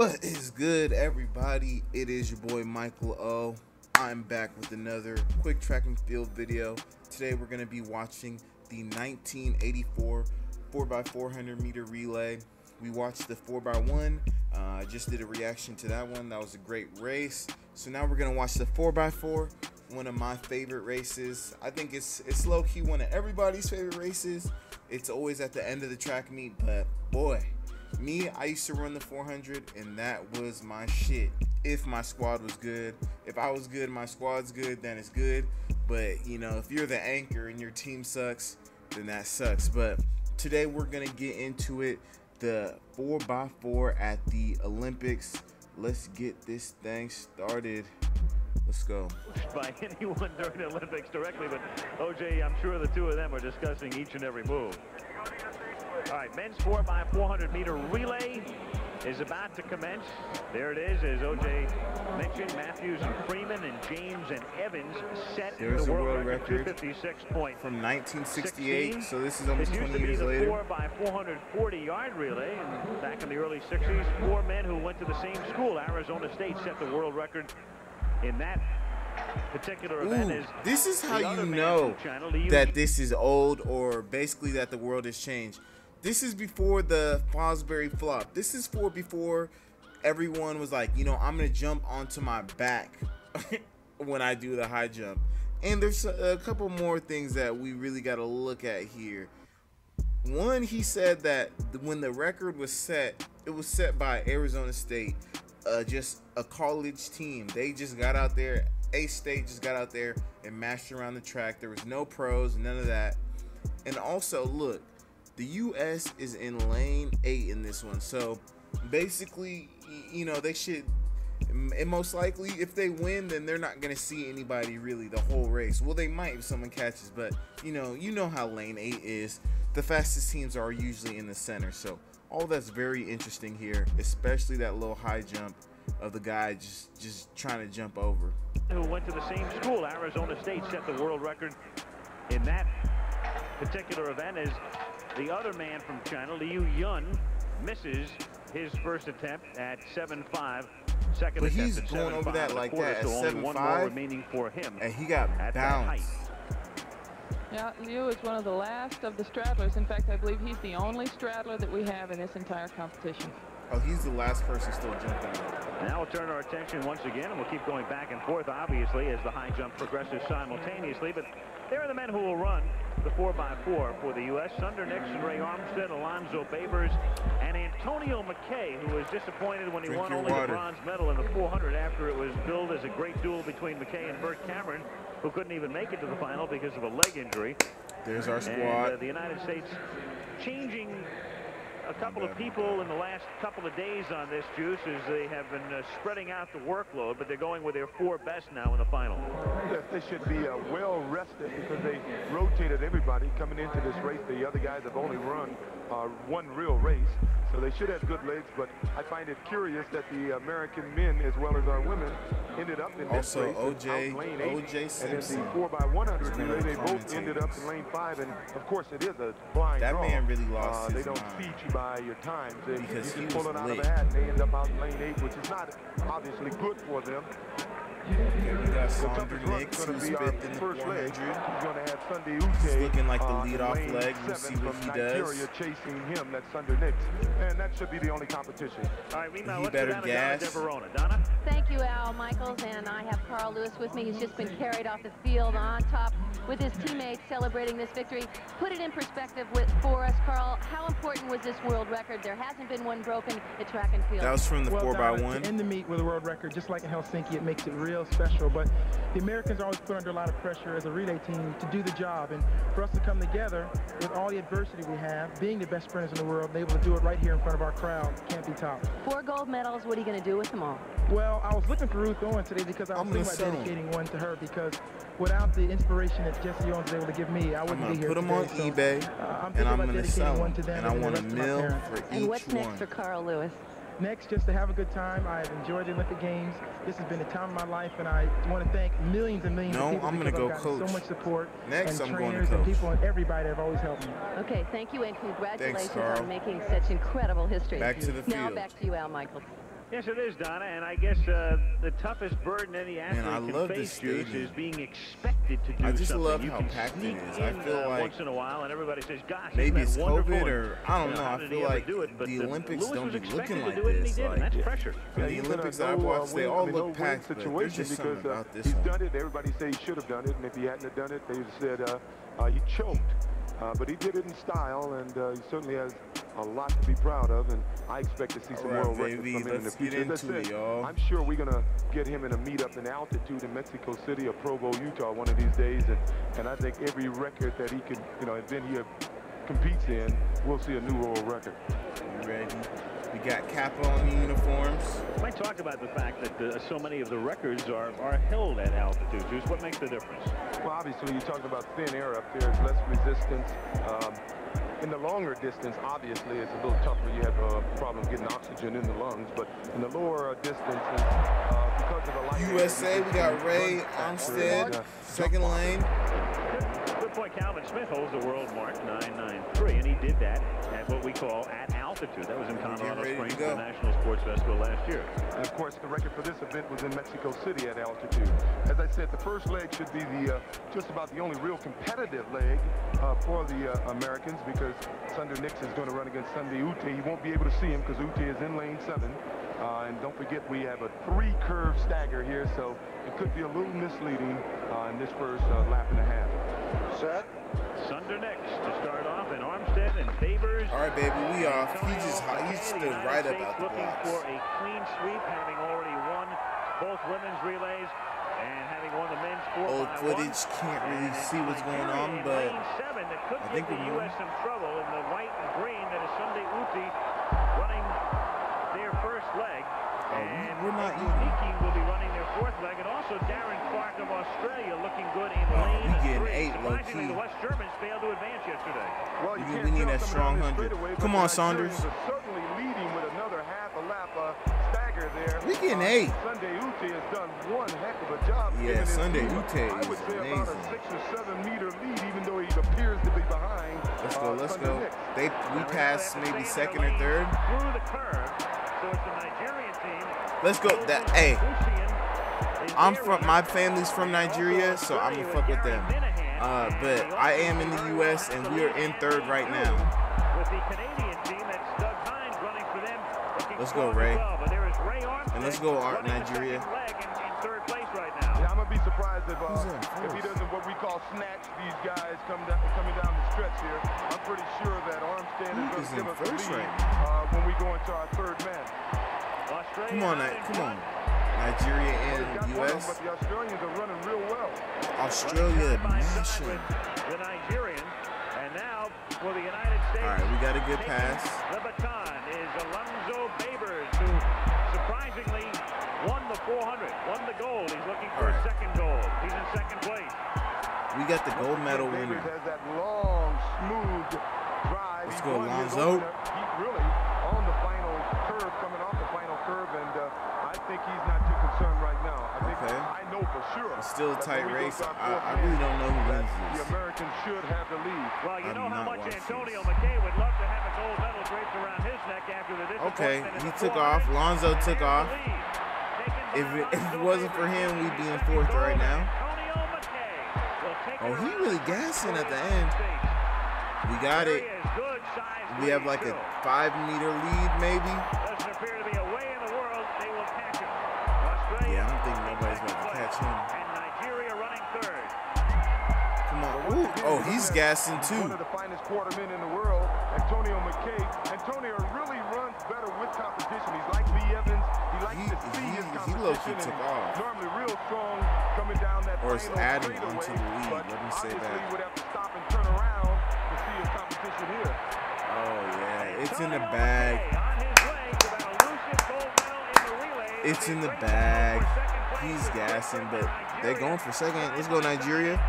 What is good, everybody? It is your boy Michael O. I'm back with another quick track and field video. Today we're going to be watching the 1984 4x400 meter relay. We watched the 4x1. Uh, I just did a reaction to that one. That was a great race. So now we're going to watch the 4x4, one of my favorite races. I think it's, it's low key one of everybody's favorite races. It's always at the end of the track meet, but boy, me, I used to run the 400, and that was my shit. If my squad was good, if I was good, my squad's good, then it's good. But you know, if you're the anchor and your team sucks, then that sucks. But today we're gonna get into it. The 4x4 at the Olympics. Let's get this thing started. Let's go. By anyone during the Olympics directly, but OJ, I'm sure the two of them are discussing each and every move. All right, men's 4 by 400 meter relay is about to commence. There it is, as OJ mentioned, Matthews and Freeman and James and Evans set There's the world, world record, record 256 point. From 1968, 16. so this is almost 20 years later. It used 20 to be the 4 by 440 yard relay, and back in the early 60s, four men who went to the same school, Arizona State, set the world record in that particular event. Ooh, is this is how you know China, that this is old or basically that the world has changed. This is before the Fosbury flop. This is for before everyone was like, you know, I'm to jump onto my back when I do the high jump. And there's a, a couple more things that we really got to look at here. One, he said that when the record was set, it was set by Arizona State, uh, just a college team. They just got out there. A State just got out there and mashed around the track. There was no pros, none of that. And also, look, the U.S. is in lane eight in this one. So basically, you know, they should. And most likely, if they win, then they're not gonna see anybody really the whole race. Well, they might if someone catches, but you know, you know how lane eight is. The fastest teams are usually in the center, so all that's very interesting here, especially that little high jump of the guy just just trying to jump over. who went to the same school, Arizona State, set the world record in that particular event as the other man from China, Liu Yun, misses his first attempt at 7-5. Second But attempt he's at going over 7-5 that and a like quarter, that at so only one more 7-5, remaining for him And he got at that bounced. Yeah, Liu is one of the last of the straddlers. In fact, I believe he's the only straddler that we have in this entire competition. Oh, he's the last person still jumping. Now we'll turn our attention once again, and we'll keep going back and forth, obviously, as the high jump progresses simultaneously. But there are the men who will run the 4x4 for the U.S. Sunder Nixon, Ray Armstead, Alonzo Babers, and Antonio McKay, who was disappointed when he Drink won only water. the bronze medal in the 400 after it was billed as a great duel between McKay and Bert Cameron, who couldn't even make it to the final because of a leg injury. There's our And uh, squad. the United States changing a couple of people in the last couple of days on this juice as they have been uh, spreading out the workload, but they're going with their four best now in the final. They should be uh, well rested because they rotated everybody coming into this race. The other guys have only run uh, one real race, so they should have good legs. But I find it curious that the American men, as well as our women, ended up in this Also, race OJ lane eight. OJ and Simpson the 4 by 100 is one of relay, they both ended up in lane five. And of course, it is a blind That draw. man really lost uh, They don't mind. feed you by your times. They, Because you just pull it out lit. of a hat, and they end up out in lane eight, which is not obviously good for them. Okay, we got The Sunder toughest run Nix is who's to be our fifth in the first 400. He's going to have Sunday Uti. He's looking like the uh, in leadoff lane leg. We'll see what from he Nigeria does. chasing him. That's Sunday Nix. And that should be the only competition. All right, meanwhile, He let's better go down to Donna. de Varona. Donna? Thank you, Al Michaels, and I have Carl Lewis with me. He's just been carried off the field on top with his teammates celebrating this victory. Put it in perspective with, for us, Carl. How important was this world record? There hasn't been one broken at track and field. That was from the well, 4x1. To end the meet with a world record, just like in Helsinki, it makes it real special. But the Americans are always put under a lot of pressure as a relay team to do the job. And for us to come together with all the adversity we have, being the best sprinters in the world, and able to do it right here in front of our crowd, can't be topped. Four gold medals. What are you going to do with them all? Well, I was looking for Ruth Owen today because I was I'm thinking about sell 'em. dedicating one to her because without the inspiration that Jesse Owens was able to give me, I I'm wouldn't gonna be here put them today. on So, eBay uh, I'm and I'm gonna dedicating sell one them. to them And I and the want a rest of my mill parents. for And what's next one. for Carl Lewis? Next, just to have a good time. I've enjoyed the Olympic Games. This has been a time of my life, and I want to thank millions and millions No, of people I'm gonna go I've gotten coach. so much support Next, and I'm going to trainers and people and everybody that have always helped me. Okay, thank you, and congratulations Carl. on making such incredible history. Back to the Now back to you, Al Michaels. Yes, it is, Donna, and I guess uh, the toughest burden any athlete I can love face Juice, is being expected to do I just something. love you how can packed it sneak is. I in, feel uh, like once in a while, and everybody says, "Gosh, maybe isn't it's that wonderful?" COVID And, or I don't know. I feel like do it? But the uh, Olympics Lewis don't was be looking like do it, and this. he did, and Like, that's pressure. Yeah, Yeah, the he's in a Olympics I no, uh, watched, they all I mean, look win packed, but there's situation just something because, uh, about this he's done it. Everybody say he should have done it, and if he hadn't have done it, they would have said uh, uh, he choked. Uh, but he did it in style, and uh, he certainly has a lot to be proud of. And I expect to see some right, world records baby, from him in the let's get future. As I into it, said, y'all. I'm sure we're gonna get him in a meetup in altitude in Mexico City or Provo, Utah, one of these days. And and I think every record that he can, you know, event he competes in, we'll see a new world record. You ready? We got Kappa on the uniforms. Might talk about the fact that uh, so many of the records are, are held at altitude. Juice, what makes the difference? Well, obviously, you're talking about thin air up there. It's less resistance. Um, in the longer distance, obviously, it's a little tougher. You have a problem getting oxygen in the lungs. But in the lower uh, distances, uh, because of the light USA, you we got Ray faster Armstead, uh, second lane. Good point. Calvin Smith holds the world mark, 993, and he did that at what we call at altitude. That was in Colorado Springs, go. the National Sports Festival last year. And of course, the record for this event was in Mexico City at altitude. As I said, the first leg should be the uh, just about the only real competitive leg uh, for the uh, Americans because Sunder Nix is going to run against Sunday Uti. He won't be able to see him because Uti is in lane seven. Uh, and don't forget, we have a three-curve stagger here, so it could be a little misleading uh, in this first uh, lap and a half. Set. Sunder Nix to start off, and Armstead and Babers. All right, baby, we off. He just he stood right up States out the looking blocks. for a clean sweep, having already won both women's relays and having won the men's four Old footage, can't really see what's going on, but seven that could I think the U.S. some trouble in the white and green that is Sunday Uti running their first leg. Oh, and we're not will be running their fourth leg, and also Darren Clark of Australia looking good in Oh, lane we getting three. eight, low Surprisingly, the West Germans failed to advance yesterday. Well, We you need- can't we need that strong hundred. Come on, Saunders. Certainly leading with another half a lap uh, stagger there. We getting Uh, eight. Sunday Uti has done one heck of a job. Yeah, giving his Sunday team, Uti I would is say about a six or seven meter lead, even though he appears to be behind. Let's uh, go, let's Sunday go. Nix. They we Now, remember, passed they have to maybe second or third. Through the curve. So it's the Nigerian team. Let's go. That hey, I'm from my family's from Nigeria, so I'm gonna fuck with them. Uh, but I am in the U.S. and we are in third right now. With the Canadian team, that's Doug Hines running for them. Let's go, Ray. well. But there is Ray Armstead And let's go, Art Nigeria. second leg in, in third place right now. Yeah, I'm gonna be surprised if uh, if he doesn't what we call snatch these guys come down, coming down the stretch here. I'm pretty sure that Armstead Who is is going to give in us the first lead right uh, when we go into our third man. Australia Come on, out come on. Nigeria and got one of them, U.S. but the Australians are running real well. Australia the Nigerian. And now for the United States. All right, we got a good pass. The baton is Alonzo Babers, who surprisingly won the 400, won the gold. He's looking for All a second gold. He's in second place. We got the gold medal winner. has that long, smooth drive. Let's go, won his Lonzo. opener. He's really on the final curve, coming off the final curve, and uh, I think he's not too concerned right now. I think Okay. I know for sure. It's still a tight when we go race. I- I really don't know who that wins The. Americans should have the lead. Well, you I'm know how much Antonio this. McKay would love to have a gold medal draped around his neck after the Okay, he the took off. Lonzo took off. If it, if it wasn't for him, we'd be in fourth right now. Antonio McKay will take Oh, he really gassing at the end. We got it. he is. Good size We have like a five meter lead, maybe. Oh, he's gassing One too. of the finest quartermen in the world, Antonio McKay. Antonio really runs better with competition. He's like Lee Evans. He likes He- to see he- his he competition. and took off. Normally real strong coming down that Or it's adding onto the lead, let me say that. he would have to stop and turn around to see his competition here. Oh yeah, it's in the bag. McKay on his way to that elusive gold medal in the relay. It's in the bag. for second place He's gassing, but they're going for second. Let's go Nigeria.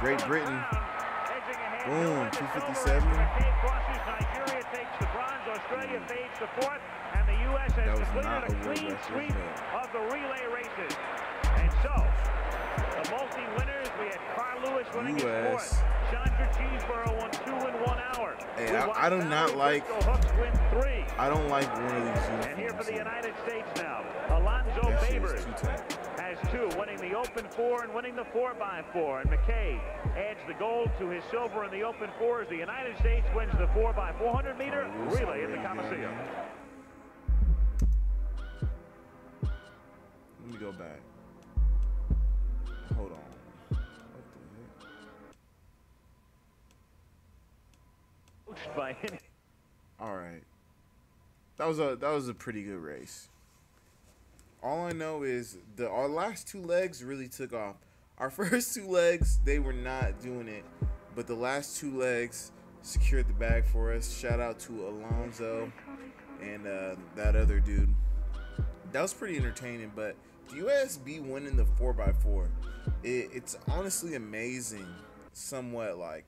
Great Britain. Great Britain. Brown edging ahead, Boom, going to silver 257. as crosses. Nigeria takes the bronze. Australia fades to fourth, and the U.S. has That was completed not a clean sweep of the relay races. And so, The multi winners, we had Carl Lewis winning his fourth. Chandra Cheeseborough won two in one hour. Hey, I- I do not like- Hooks win three. I don't like one of these. And here for the. United States now, Alonzo Babers is too tight. has two, winning the open four and winning the four by four. And McKay adds the gold to his silver in the open four as the United States wins the four by 400 meter relay at the Coliseum. Let me go back. Hold on. What the heck? By any All right. That was a that was a pretty good race. All I know is the our last two legs really took off. Our first two legs they were not doing it, but the last two legs secured the bag for us. Shout out to Alonzo and uh, that other dude. That was pretty entertaining, but the USB winning the 4x4, it, it's honestly amazing. Somewhat like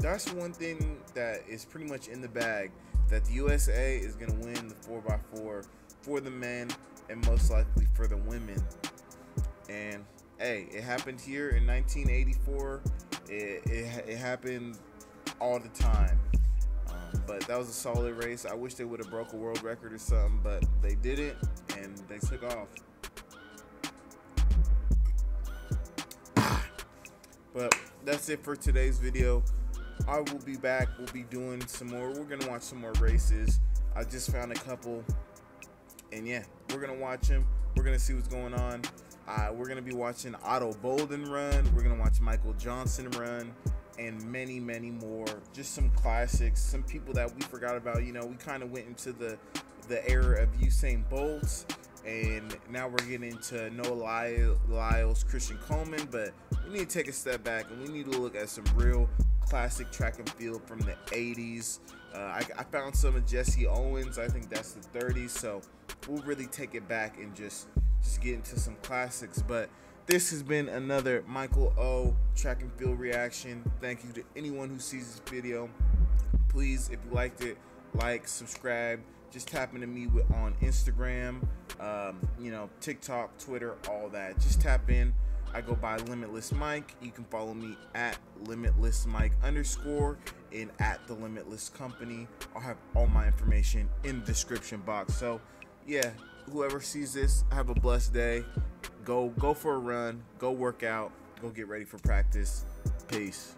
that's one thing that is pretty much in the bag that the USA is going to win the 4x4 for the men and most likely for the women. And hey, it happened here in 1984. It, it, it happened all the time. Um, but that was a solid race. I wish they would have broke a world record or something, but they didn't and they took off. But that's it for today's video. I will be back. We'll be doing some more. We're gonna watch some more races. I just found a couple, and yeah, we're gonna watch him. We're gonna see what's going on. Uh, we're gonna be watching Ato Boldon run. We're gonna watch Michael Johnson run, and many, many more. Just some classics. Some people that we forgot about. You know, we kind of went into the the era of Usain Bolts, and now we're getting into Noah Lyle, Lyles, Christian Coleman. But we need to take a step back and we need to look at some real classic track and field from the 80s. Uh, I, I found some of Jesse Owens. I think that's the 30s. So we'll really take it back and just just get into some classics. But this has been another Michael O track and field reaction. Thank you to anyone who sees this video. Please, if you liked it, like, subscribe. Just tap into me with, on Instagram, um, you know, TikTok, Twitter, all that. Just tap in. I go by Limitless Mike. You can follow me at Limitless Mike underscore and at the Limitless Company. I'll have all my information in the description box. So, yeah, whoever sees this, have a blessed day. Go go for a run. Go work out. Go get ready for practice. Peace.